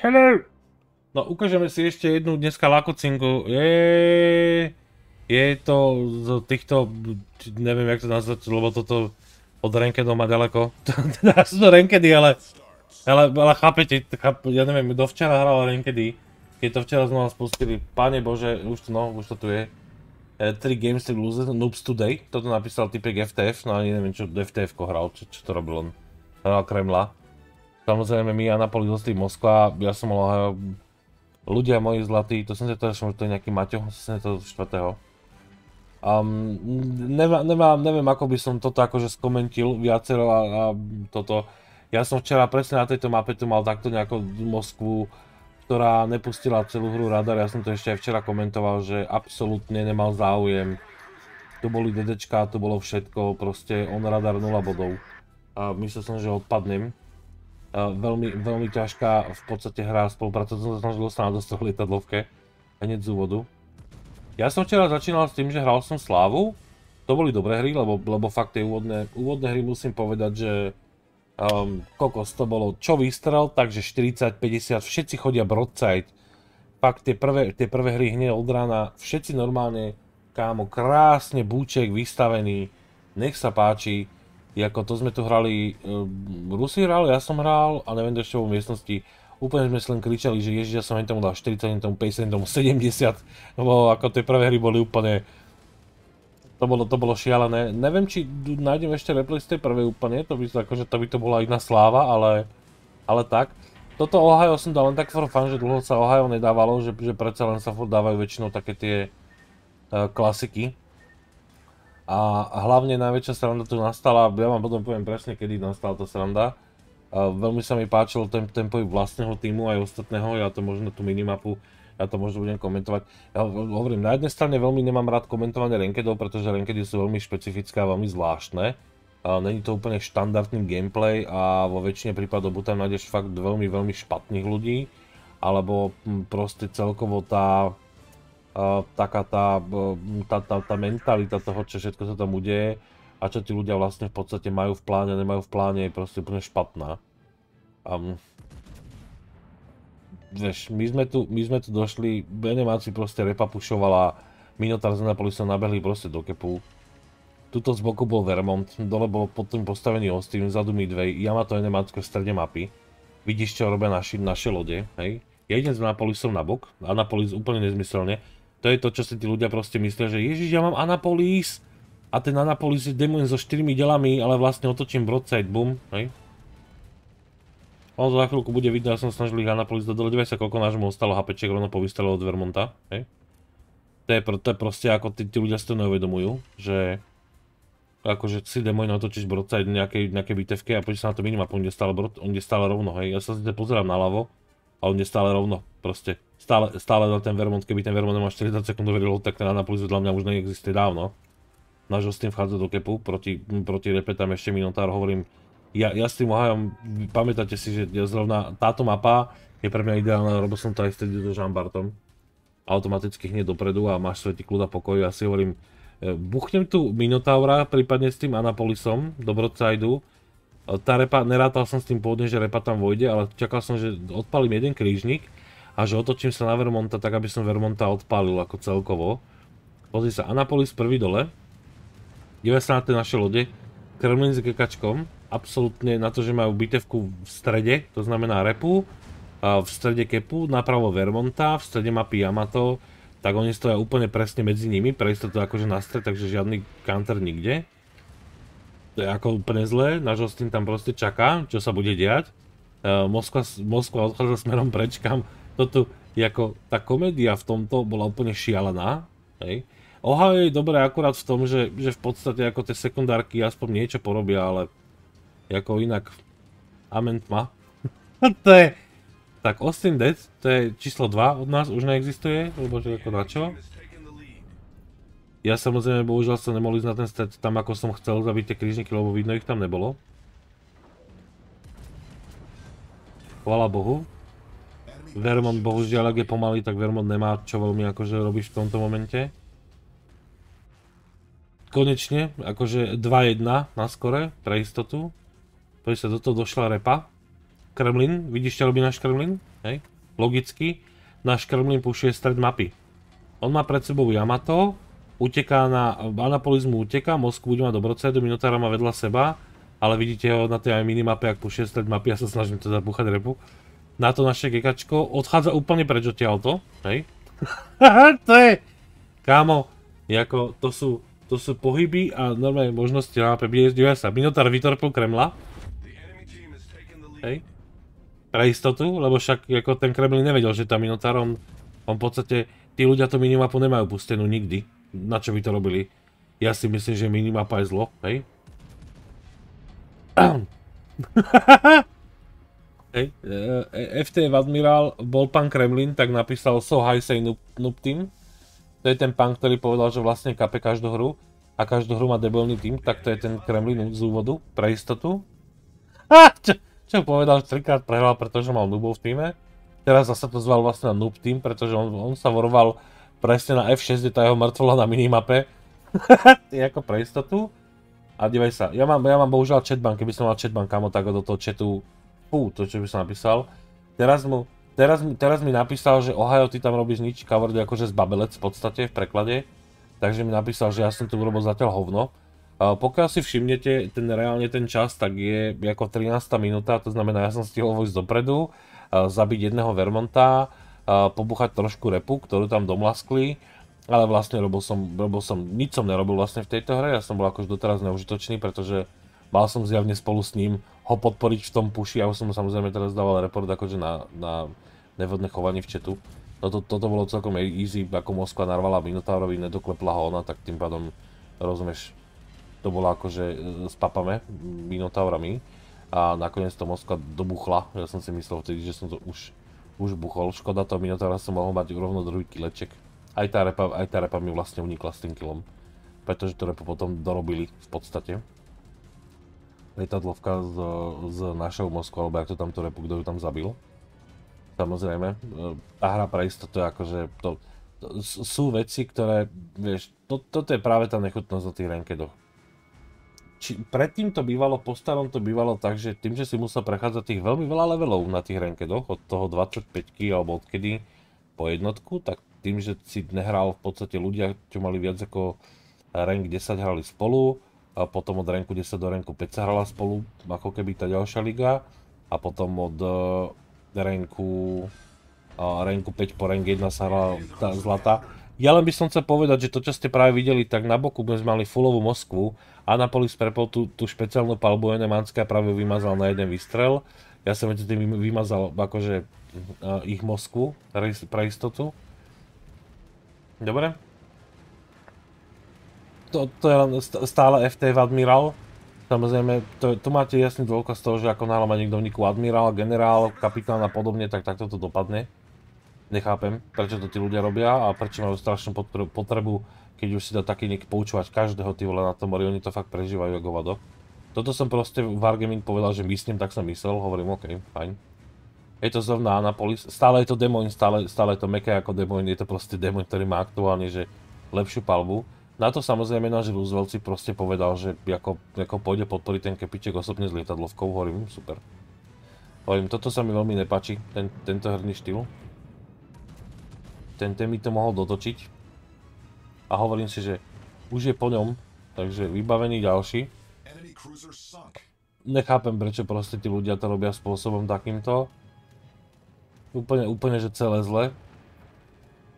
Hello! No ukážeme si ešte jednu dneska lakocinku. Je, je to z týchto, neviem jak to nazvať, lebo toto od Rankedov má ďaleko. Teda sú to Rankedy, ale, ale, ale chápete, cháp, ja neviem, kto včera hral Rankedy, keď to včera znova spustili, páne bože, už to, no, už to tu je. 3 e, games, 3 losers, noobs today, toto napísal typek FTF, no ani neviem čo FTF hral, čo, čo to robil on. Hral Kremla. Samozrejme my Anapoli zostali Moskva, ja som mal ľudia moji zlatí, to som si to, že to je nejaký Maťo, 74. Um, neviem, neviem, neviem, ako by som toto akože skomentil viacero a, a toto. Ja som včera presne na tejto mape tu mal takto nejakú Moskvu, ktorá nepustila celú hru radar, ja som to ešte aj včera komentoval, že absolútne nemal záujem. Tu boli DDčka, tu bolo všetko, proste on radar 0 bodov. A myslel som, že odpadnem veľmi, veľmi ťažká v podstate hra spolupráca, som sa snažil dostať na dostať lietadlovke hneď z úvodu. Ja som včera začínal s tým, že hral som Slávu, to boli dobré hry, lebo, lebo fakt tie úvodné, úvodné hry musím povedať, že um, kokos to bolo čo vystrel, takže 40, 50, všetci chodia broadside. Fakt tie prvé, tie prvé hry hneď od rána, všetci normálne, kámo, krásne búček vystavený, nech sa páči. Jako to sme tu hrali, uh, Rusi hrali, ja som hral a neviem, ešte vo miestnosti. Úplne sme si len kričali, že ježiš, ja som tomu dal 40, tomu 50, tomu 70, lebo ako tie prvé hry boli úplne... To bolo, to bolo šialené. Neviem, či nájdem ešte replay z tej prvej úplne, to by, akože to by to bola iná sláva, ale, ale tak. Toto Ohio som dal len tak for fun, že dlho sa Ohio nedávalo, že, že predsa len sa dávajú väčšinou také tie uh, klasiky. A hlavne najväčšia sranda tu nastala, ja vám potom poviem presne, kedy nastala tá sranda. A veľmi sa mi páčil ten, ten pohyb vlastného týmu aj ostatného, ja to možno tú minimapu, ja to možno budem komentovať. Ja hovorím, na jednej strane veľmi nemám rád komentovanie rankedov, pretože rankedy sú veľmi špecifické a veľmi zvláštne. Není to úplne štandardný gameplay a vo väčšine prípadov tam nájdeš fakt veľmi, veľmi špatných ľudí, alebo proste celkovo tá taká tá, tá, tá, tá mentalita toho, čo všetko sa tam udeje a čo tí ľudia vlastne v podstate majú v pláne, nemajú v pláne, je proste úplne špatná. Um, vieš, my sme tu, my sme tu došli, Benemáci proste repa pušovala, Minotaur z Napolisom nabehli proste do kepu. Tuto z boku bol Vermont, dole bol pod tým postavený Austin, vzadu Midway, Yamato je Nemecko v strede mapy. Vidíš, čo robia naši, naše lode, hej? Ja idem s na bok, Anapolis úplne nezmyselne, to je to, čo si tí ľudia proste myslia, že Ježiš, ja mám Anapolis a ten Anapolis je demon so štyrmi delami, ale vlastne otočím broadside, boom, hej. To za chvíľku bude vidno, ja som snažil ich Anapolis do dole, sa koľko nášmu ostalo HPček rovno po výstrele od Vermonta, hej. To je, to je proste ako tí, tí ľudia si to neuvedomujú, že akože si demon otočíš broadside nejakej, nejakej bitevke a poďš sa na to minima, on ide stále, on ide stále rovno, hej. Ja sa si pozerám naľavo a on ide stále rovno, proste stále, stále na ten Vermont, keby ten Vermont nemal 40 sekundový reload, tak ten Annapolis vedľa mňa už neexistuje dávno. Náš s tým vchádza do kepu, proti, proti repe tam ešte Minotaur, hovorím, ja, ja s tým Ohajom, pamätáte si, že ja zrovna táto mapa je pre mňa ideálna, robil som to aj vtedy so Žambartom. Automaticky hneď dopredu a máš svetý kľud a pokoj a si hovorím, e, buchnem tu Minotaura, prípadne s tým Anapolisom do broadsideu. Tá repa, nerátal som s tým pôvodne, že repa tam vojde, ale čakal som, že odpalím jeden krížnik a že otočím sa na Vermonta tak, aby som Vermonta odpálil ako celkovo. Pozri sa, Anapolis prvý dole. Dívaj sa na tie naše lode. Kremlin s kekačkom. Absolutne na to, že majú bitevku v strede, to znamená repu. V strede kepu, napravo Vermonta, v strede mapy Yamato. Tak oni stoja úplne presne medzi nimi, pre istotu akože na stred, takže žiadny counter nikde. To je ako úplne zlé, náš Austin tam proste čaká, čo sa bude diať. Moskva, Moskva odchádza smerom preč, kam toto, ako, tá komédia v tomto bola úplne šialená, hej. Ohio je dobré akurát v tom, že, že v podstate ako tie sekundárky aspoň niečo porobia, ale ako inak amen tma. to je, tak Austin Dead, to je číslo 2 od nás, už neexistuje, lebo že ako na čo? Ja samozrejme bohužiaľ som nemohol ísť na ten stat tam ako som chcel zabiť tie krížniky, lebo vidno ich tam nebolo. Chvala Bohu. Vermont bohužiaľ, ak je pomalý, tak Vermont nemá čo veľmi akože robíš v tomto momente. Konečne, akože 2-1 na skore, pre istotu. Poď sa do toho došla repa. Kremlin, vidíš, čo robí náš Kremlin? Hej? Logicky, náš Kremlin pušuje stred mapy. On má pred sebou Yamato, uteká na, Anapolis mu uteká, Moskvu bude mať Dobrocedu, Minotaura má vedľa seba, ale vidíte ho na tej aj minimape, ak pušuje stred mapy, ja sa snažím teda búchať repu. Na to naše gekačko odchádza úplne preč odtiaľto, hej? to je, kámo, jako, to sú, to sú pohyby a normálne možnosti na mape, dívaj sa, Minotaur vytorpil Kremla, hej? Pre istotu, lebo však ako ten Kremlin nevedel, že tam Minotaur, on, on v podstate, tí ľudia tú minimapu nemajú pustenú nikdy, na čo by to robili? Ja si myslím, že minimapa je zlo, hej? hej, e, FT Admiral bol pán Kremlin, tak napísal So High Say Noob, noob Team. To je ten pán, ktorý povedal, že vlastne kape každú hru a každú hru má debilný tým, tak to je ten Kremlin z úvodu, pre istotu. Ha, čo, čo povedal, že trikrát prehral, pretože mal noobov v týme. Teraz zase to zval vlastne na noob team, pretože on, on sa voroval presne na F6, je tá jeho mŕtvola na minimape. ako pre istotu. A dívaj sa, ja mám, ja mám bohužiaľ chatbank, keby som mal chatbank kamo, tak do toho chatu, fú, to čo by som napísal. Teraz mu, teraz, teraz mi napísal, že Ohio, ty tam robíš nič, covered akože z babelec v podstate v preklade. Takže mi napísal, že ja som tu urobil zatiaľ hovno. Uh, pokiaľ si všimnete ten reálne ten čas, tak je ako 13 minúta, to znamená, ja som stihol vojsť dopredu, zabiť jedného Vermonta, pobuchať trošku repu, ktorú tam domlaskli, ale vlastne robil som, robil som, nič som nerobil vlastne v tejto hre, ja som bol akož doteraz neužitočný, pretože mal som zjavne spolu s ním ho podporiť v tom puši, ja už som mu samozrejme teraz dával report akože na, na nevhodné chovanie v chatu. No to, toto bolo celkom easy, ako Moskva narvala Minotaurovi, nedoklepla ho ona, tak tým pádom, rozumieš, to bolo akože e, s papame, Minotaurami. A nakoniec to Moskva dobuchla, ja som si myslel vtedy, že som to už už buchol. Škoda to Minotaura som mohol mať rovno druhý kileček. Aj tá repa, aj tá repa mi vlastne unikla s tým kilom. Pretože to repo potom dorobili v podstate. Lietadlovka z, z našou Moskvou, alebo jak to tam to repu, kto ju tam zabil. Samozrejme. Tá hra pre istotu je akože... To, to, sú veci, ktoré, vieš, to, toto je práve tá nechutnosť na tých rankedoch či, predtým to bývalo, po starom to bývalo tak, že tým, že si musel prechádzať tých veľmi veľa levelov na tých rankedoch, od toho 25 alebo odkedy po jednotku, tak tým, že si nehral v podstate ľudia, čo mali viac ako rank 10 hrali spolu, a potom od ranku 10 do ranku 5 sa hrala spolu, ako keby tá ďalšia liga, a potom od uh, ranku, ranku 5 po rank 1 sa hrala tá zlata. Ja len by som chcel povedať, že to, čo ste práve videli, tak na boku sme mali fullovú Moskvu, Anapolis prepol tú, tú špeciálnu palbu Enemanska práve vymazal na jeden výstrel. Ja som medzi tým vymazal akože uh, ich Moskvu pre istotu. Dobre? To, to je stále FT Admiral. Samozrejme, to, tu máte jasný dôkaz toho, že ako náhle má niekto vniku admirál, generál, kapitán a podobne, tak takto to dopadne. Nechápem, prečo to tí ľudia robia a prečo majú strašnú potrebu keď už si dá taký nieký poučovať každého ty vole na tom mori, oni to fakt prežívajú ako vado. Toto som proste v Wargaming povedal, že myslím, tak som myslel, hovorím OK, fajn. Je to zrovna Anapolis, stále je to Demoin, stále, stále je to meké ako Demoin, je to proste Demoin, ktorý má aktuálne, že lepšiu palbu. Na to samozrejme náš Roosevelt si proste povedal, že ako, ako pôjde podporiť ten kepiček osobne s lietadlovkou, hovorím, super. Hovorím, toto sa mi veľmi nepáči, ten, tento herný štýl. Ten, mi to mohol dotočiť, a hovorím si, že už je po ňom, takže vybavený ďalší. Nechápem, prečo proste tí ľudia to robia spôsobom takýmto. Úplne, úplne, že celé zle.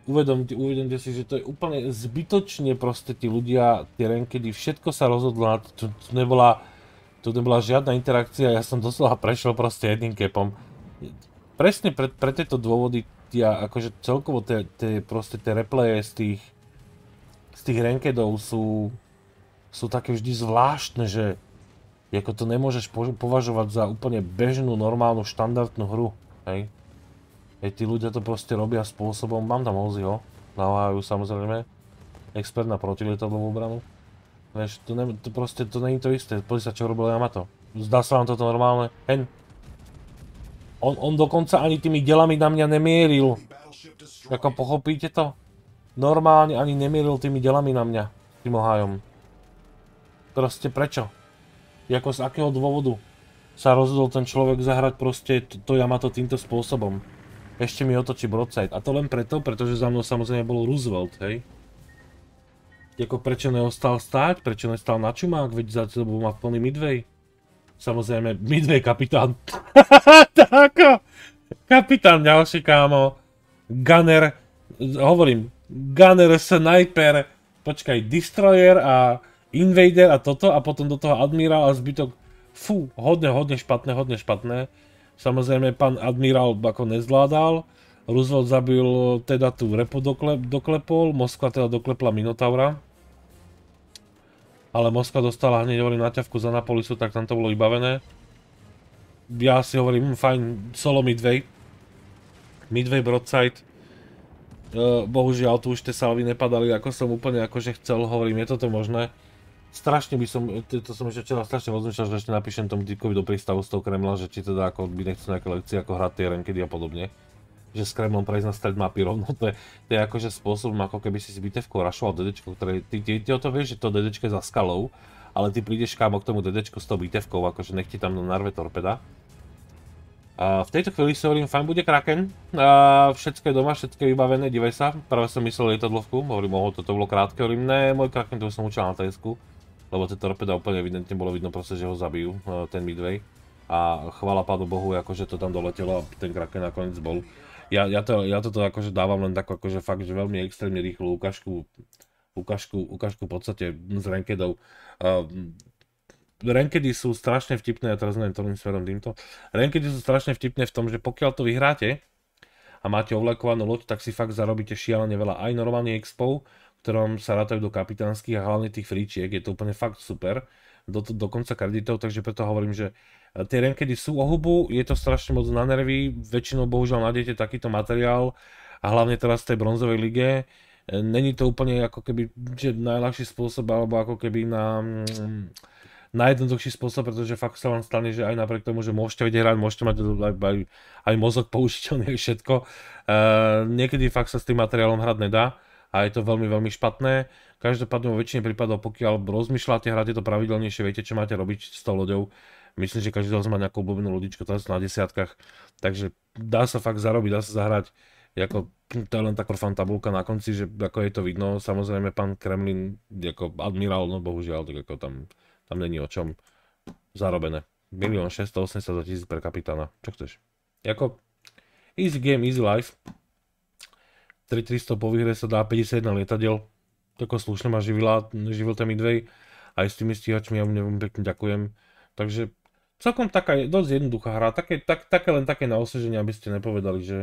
Uvedomte, uvedomte si, že to je úplne zbytočne proste tí ľudia, tie rankedy, všetko sa rozhodlo na to, tu nebola, tu nebola žiadna interakcia, ja som doslova prešiel proste jedným kepom. Presne pre, pre tieto dôvody, ja akože celkovo tie, tie proste tie replaye z tých z tých rankedov sú, sú také vždy zvláštne, že ako to nemôžeš považovať za úplne bežnú, normálnu, štandardnú hru, hej. Hej, tí ľudia to proste robia spôsobom, mám tam Ozzyho, na Ohio samozrejme, expert na protilietadlovú obranu. Vieš, to, ne, to proste, to není to isté, pozri sa čo robil Yamato. Zdá sa vám toto normálne? Hen. On, on dokonca ani tými delami na mňa nemieril. Ako pochopíte to? normálne ani nemieril tými delami na mňa, tým ohájom. Proste prečo? Jako z akého dôvodu? sa rozhodol ten človek zahrať proste to, to Yamato týmto spôsobom. Ešte mi otočí broadside. A to len preto, pretože za mnou samozrejme bol Roosevelt, hej. Jako prečo neostal stáť, prečo nestal na čumák, veď za sebou má plný Midway. Samozrejme, Midway kapitán. Tako. Kapitán ďalší kámo. Gunner, hovorím, Gunner, Sniper, počkaj, Destroyer a Invader a toto a potom do toho Admiral a zbytok. Fú, hodne, hodne špatné, hodne špatné. Samozrejme, pán Admiral ako nezvládal. Roosevelt zabil teda tú repu doklep, doklepol, Moskva teda doklepla Minotaura. Ale Moskva dostala hneď hovorím naťavku za Napolisu, tak tam to bolo vybavené. Ja si hovorím, hm, fajn, solo Midway. Midway broadside. Uh, bohužiaľ tu už tie salvy nepadali ako som úplne akože chcel, hovorím, je toto možné. Strašne by som, to som ešte včera strašne rozmýšľal, že ešte napíšem tomu Dickovi do prístavu z toho Kremla, že či teda ako by nechcel nejaké lekcie, ako hrať tie rankedy a podobne že s prejsť na stred mapy rovno, to je, to je akože spôsobom, ako keby si s bitevkou rašoval DDčko, ktoré, ty, ty, ty o to vieš, že to DDčko je za skalou, ale ty prídeš kámo k tomu DDčku s tou bitevkou, akože nech ti tam narve torpeda. A v tejto chvíli si hovorím, fajn bude Kraken, a všetko je doma, všetko je vybavené, divaj sa, práve som myslel lietadlovku, hovorím, oho, toto bolo krátke, hovorím, ne, môj Kraken, to už som učil na TSku, lebo tie torpeda úplne evidentne bolo vidno proste, že ho zabijú, ten Midway. A chvála pádu Bohu, akože to tam doletelo a ten Kraken nakoniec bol ja, ja, to, ja toto akože dávam len takú akože fakt, že veľmi extrémne rýchlu ukážku, ukážku, ukážku v podstate z rankedov. Uh, rankedy sú strašne vtipné, ja teraz neviem ktorým smerom týmto. Rankedy sú strašne vtipné v tom, že pokiaľ to vyhráte a máte ovlekovanú loď, tak si fakt zarobíte šialene veľa aj normálne expo, ktorom sa rátajú do kapitánskych a hlavne tých fričiek, je to úplne fakt super do, do kreditov, takže preto hovorím, že Tie rankedy sú o hubu, je to strašne moc na nervy, väčšinou bohužiaľ nájdete takýto materiál a hlavne teraz v tej bronzovej lige. Není to úplne ako keby že najľahší spôsob, alebo ako keby na, mm, najjednoduchší spôsob, pretože fakt sa vám stane, že aj napriek tomu, že môžete vedieť hrať, môžete mať aj, aj, mozog použiteľný, všetko. Uh, niekedy fakt sa s tým materiálom hrať nedá a je to veľmi, veľmi špatné. Každopádne vo väčšine prípadov, pokiaľ rozmýšľate, hráte to pravidelnejšie, viete, čo máte robiť s tou loďou, Myslím, že každý z má nejakú obľúbenú ľudičku, to na desiatkách, takže dá sa fakt zarobiť, dá sa zahrať. Ako, to je len taká fan tabulka na konci, že ako je to vidno, samozrejme pán Kremlin ako admirál, no bohužiaľ, tak ako tam, tam není o čom zarobené. 1 680 tisíc pre kapitána, čo chceš? Jako, easy game, easy life. 3300 po výhre sa dá 51 lietadiel, tako slušne ma živila, živil ten Midway, aj s tými stíhačmi, ja mu pekne ďakujem. Takže celkom taká dosť jednoduchá hra, také, tak, také len také na osveženie, aby ste nepovedali, že,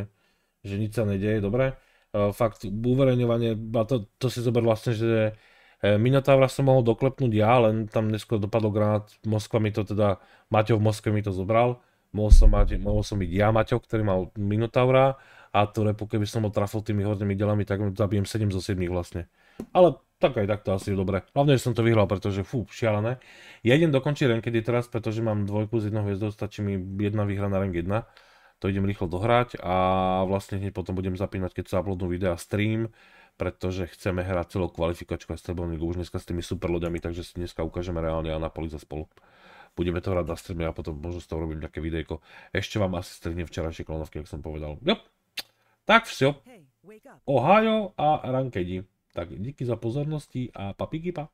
že nič sa nedieje, dobre. Uh, fakt, uverejňovanie, a to, to si zober vlastne, že e, Minotaura som mohol doklepnúť ja, len tam neskôr dopadol granát, Moskva mi to teda, Maťo v Moskve mi to zobral, mohol som, mať, mohol som byť ja Maťo, ktorý mal Minotaura a tú repu, keby som ho trafil tými hornými delami, tak zabijem 7 zo 7 vlastne. Ale tak aj takto asi je dobre. Hlavne, že som to vyhral, pretože fú, šialené. Ja idem dokončiť rankedy teraz, pretože mám dvojku z jednou hviezdou, stačí mi jedna výhra na rank 1. To idem rýchlo dohrať a vlastne hneď potom budem zapínať, keď sa uploadnú videa stream, pretože chceme hrať celú kvalifikačku a Strebelný už dneska s tými super loďami, takže si dneska ukážeme reálne Anapoli za spolu. Budeme to hrať na streame a potom možno z toho robím nejaké videjko. Ešte vám asi strihnem včerajšie klonovky, ako som povedal. Jo. Tak vsio. Ohio a rankedi. Tak díky za pozornosti a papiky pa.